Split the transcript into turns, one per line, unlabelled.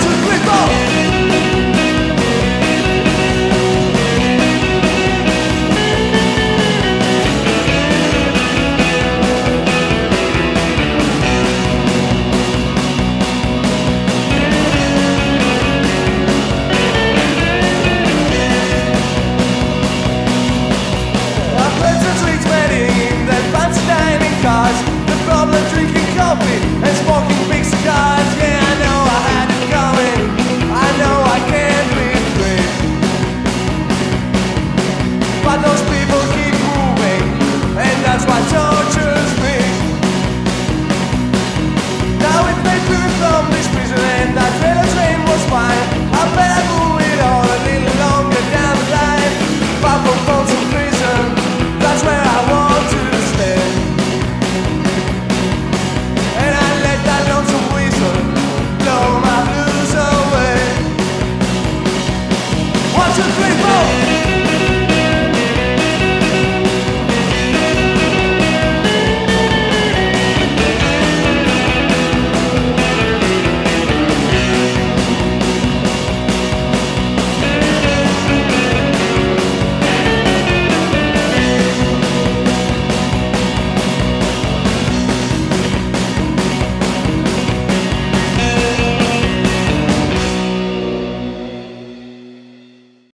Three, four. Those people.